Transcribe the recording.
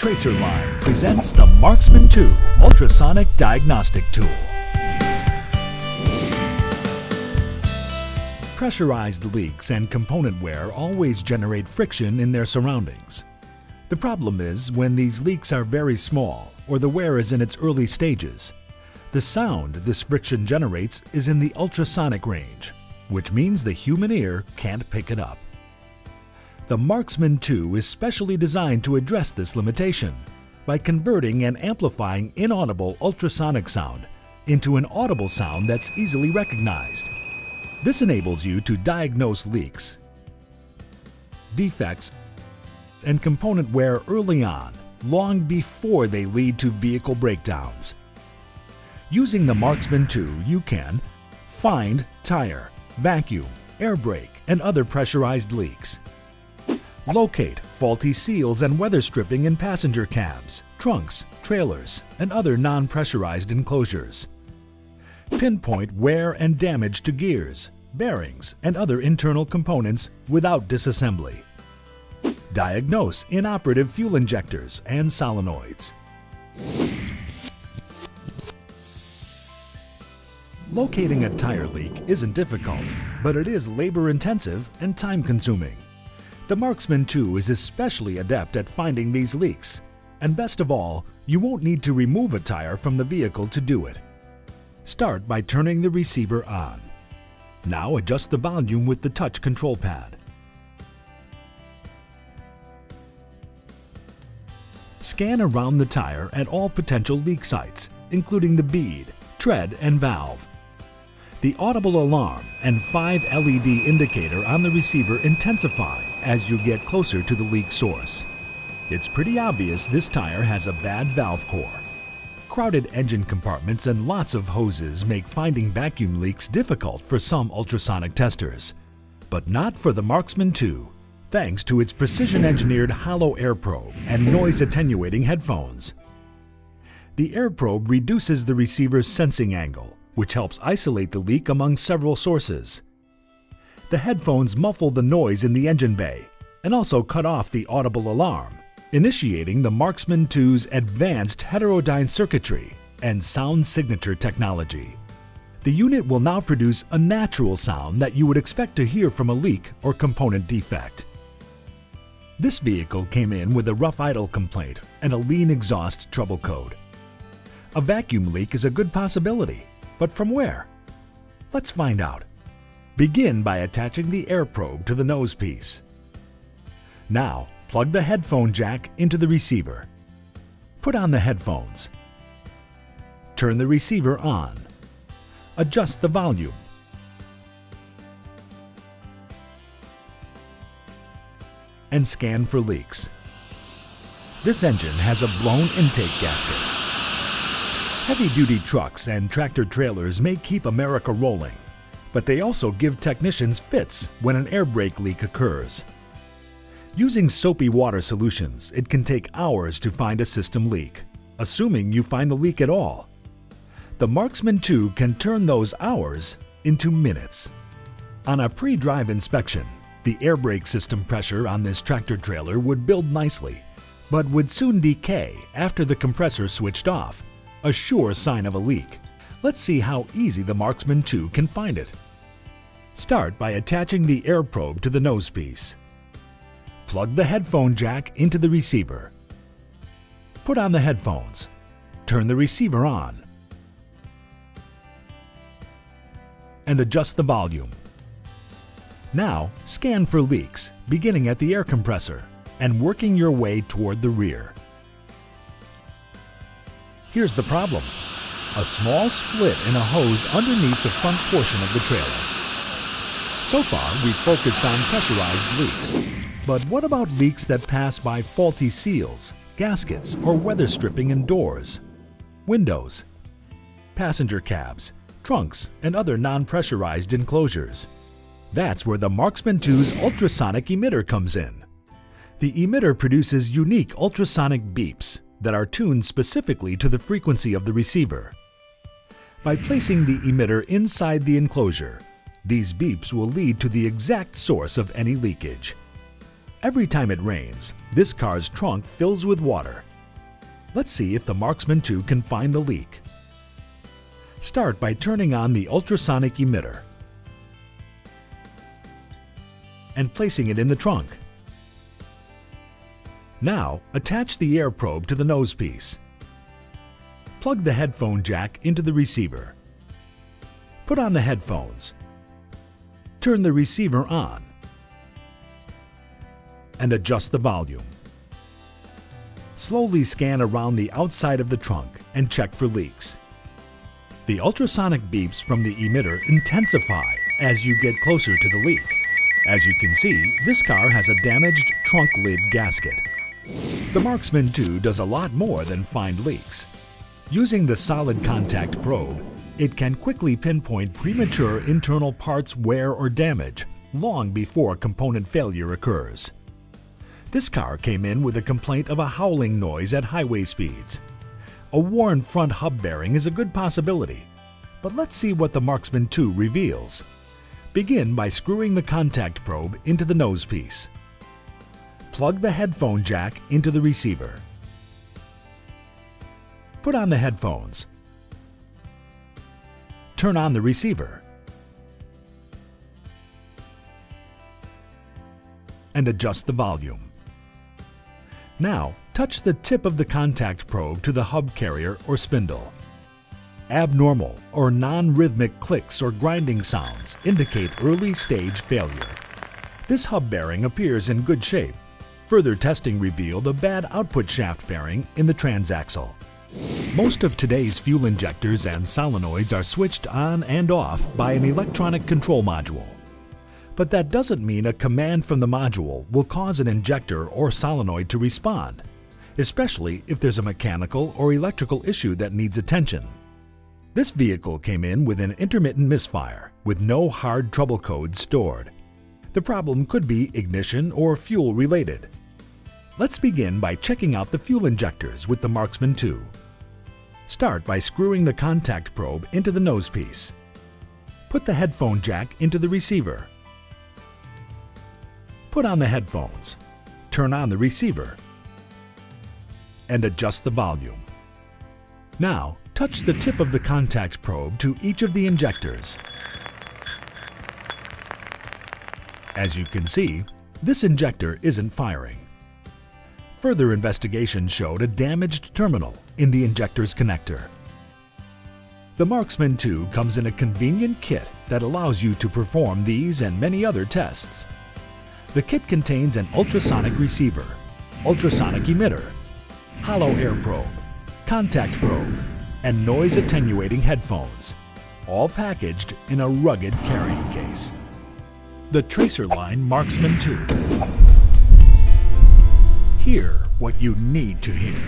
Tracerline presents the Marksman 2 Ultrasonic Diagnostic Tool. Pressurized leaks and component wear always generate friction in their surroundings. The problem is when these leaks are very small or the wear is in its early stages. The sound this friction generates is in the ultrasonic range, which means the human ear can't pick it up. The Marksman 2 is specially designed to address this limitation by converting and amplifying inaudible ultrasonic sound into an audible sound that's easily recognized. This enables you to diagnose leaks, defects, and component wear early on, long before they lead to vehicle breakdowns. Using the Marksman 2, you can find tire, vacuum, air brake, and other pressurized leaks. Locate faulty seals and weather stripping in passenger cabs, trunks, trailers, and other non-pressurized enclosures. Pinpoint wear and damage to gears, bearings, and other internal components without disassembly. Diagnose inoperative fuel injectors and solenoids. Locating a tire leak isn't difficult, but it is labor-intensive and time-consuming. The Marksman 2 is especially adept at finding these leaks. And best of all, you won't need to remove a tire from the vehicle to do it. Start by turning the receiver on. Now adjust the volume with the touch control pad. Scan around the tire at all potential leak sites, including the bead, tread, and valve. The audible alarm and 5 LED indicator on the receiver intensify as you get closer to the leak source. It's pretty obvious this tire has a bad valve core. Crowded engine compartments and lots of hoses make finding vacuum leaks difficult for some ultrasonic testers. But not for the Marksman 2, thanks to its precision-engineered hollow air probe and noise-attenuating headphones. The air probe reduces the receiver's sensing angle, which helps isolate the leak among several sources. The headphones muffle the noise in the engine bay and also cut off the audible alarm, initiating the Marksman 2's advanced heterodyne circuitry and sound signature technology. The unit will now produce a natural sound that you would expect to hear from a leak or component defect. This vehicle came in with a rough idle complaint and a lean exhaust trouble code. A vacuum leak is a good possibility, but from where? Let's find out. Begin by attaching the air probe to the nose piece. Now, plug the headphone jack into the receiver. Put on the headphones. Turn the receiver on. Adjust the volume. And scan for leaks. This engine has a blown intake gasket. Heavy-duty trucks and tractor-trailers may keep America rolling, but they also give technicians fits when an air brake leak occurs. Using soapy water solutions, it can take hours to find a system leak, assuming you find the leak at all. The Marksman 2 can turn those hours into minutes. On a pre-drive inspection, the air brake system pressure on this tractor trailer would build nicely, but would soon decay after the compressor switched off, a sure sign of a leak. Let's see how easy the Marksman 2 can find it. Start by attaching the air probe to the nose piece. Plug the headphone jack into the receiver. Put on the headphones. Turn the receiver on. And adjust the volume. Now, scan for leaks, beginning at the air compressor and working your way toward the rear. Here's the problem a small split in a hose underneath the front portion of the trailer. So far, we've focused on pressurized leaks. But what about leaks that pass by faulty seals, gaskets, or weather stripping in doors, windows, passenger cabs, trunks, and other non-pressurized enclosures? That's where the Marksman 2's ultrasonic emitter comes in. The emitter produces unique ultrasonic beeps that are tuned specifically to the frequency of the receiver. By placing the emitter inside the enclosure, these beeps will lead to the exact source of any leakage. Every time it rains, this car's trunk fills with water Let's see if the Marksman 2 can find the leak. Start by turning on the ultrasonic emitter and placing it in the trunk. Now, attach the air probe to the nose piece. Plug the headphone jack into the receiver. Put on the headphones. Turn the receiver on and adjust the volume. Slowly scan around the outside of the trunk and check for leaks. The ultrasonic beeps from the emitter intensify as you get closer to the leak. As you can see, this car has a damaged trunk lid gasket. The Marksman 2 does a lot more than find leaks. Using the solid contact probe, it can quickly pinpoint premature internal parts wear or damage long before component failure occurs. This car came in with a complaint of a howling noise at highway speeds. A worn front hub bearing is a good possibility, but let's see what the Marksman 2 reveals. Begin by screwing the contact probe into the nose piece. Plug the headphone jack into the receiver. Put on the headphones. Turn on the receiver. And adjust the volume. Now, touch the tip of the contact probe to the hub carrier or spindle. Abnormal or non-rhythmic clicks or grinding sounds indicate early stage failure. This hub bearing appears in good shape. Further testing revealed a bad output shaft bearing in the transaxle. Most of today's fuel injectors and solenoids are switched on and off by an electronic control module. But that doesn't mean a command from the module will cause an injector or solenoid to respond, especially if there's a mechanical or electrical issue that needs attention. This vehicle came in with an intermittent misfire with no hard trouble code stored. The problem could be ignition or fuel related. Let's begin by checking out the fuel injectors with the Marksman 2. Start by screwing the contact probe into the nose piece. Put the headphone jack into the receiver. Put on the headphones. Turn on the receiver. And adjust the volume. Now, Touch the tip of the contact probe to each of the injectors. As you can see, this injector isn't firing. Further investigation showed a damaged terminal in the injector's connector. The Marksman 2 comes in a convenient kit that allows you to perform these and many other tests. The kit contains an ultrasonic receiver, ultrasonic emitter, hollow air probe, contact probe, and noise attenuating headphones, all packaged in a rugged carrying case. The Tracerline Marksman 2. Hear what you need to hear.